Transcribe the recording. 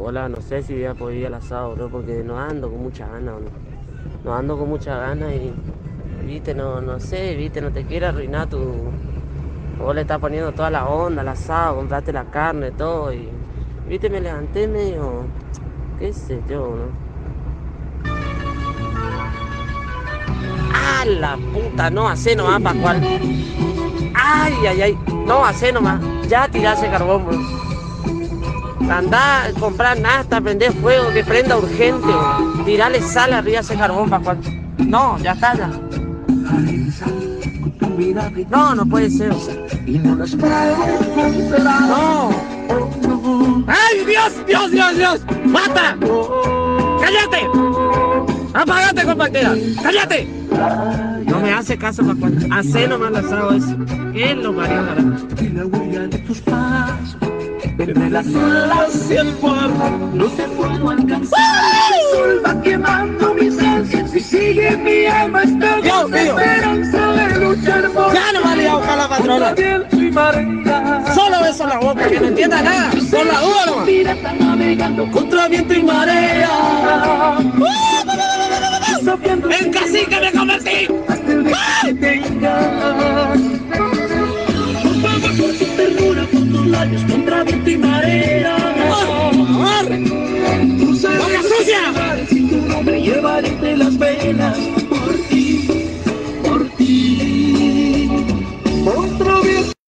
hola, no sé si voy a poder ir al asado, bro, porque no ando con mucha ganas, bro. No ando con mucha ganas y, viste, no, no sé, viste, no te quiero arruinar tu... Vos le estás poniendo toda la onda al asado, compraste la carne, todo y... Viste, me levanté medio... qué sé yo, ¿no? ¡Ah, la puta! No, hace nomás, Pascual. ¡Ay, ay, ay! No, hace nomás. Ya tirase carbón, bro. Andá a comprar nasta, prender fuego, que prenda urgente, bro. Tirale sal arriba a ese carbón, Pascual. No, ya está, ya. No, no puede ser. No. ¡Ay, Dios, Dios, Dios, Dios! ¡Mata! ¡Cállate! ¡Apagate, compañera! ¡Cállate! No me hace caso, papá. Hace nomás asado eso. ¿Qué es lo parió, entre las olas y el polvo no te puedo alcanzar. El sol va quemando mis ansias y sigue mi alma esta Dios mío. esperanza de luchar por Ya no acá la patrona. Solo beso la boca, que no entienda nada. Con la duda nomás. Pirata navegando contra viento y marea. ¡Uh, labios contra viento y marea. ¡Vaga tu nombre.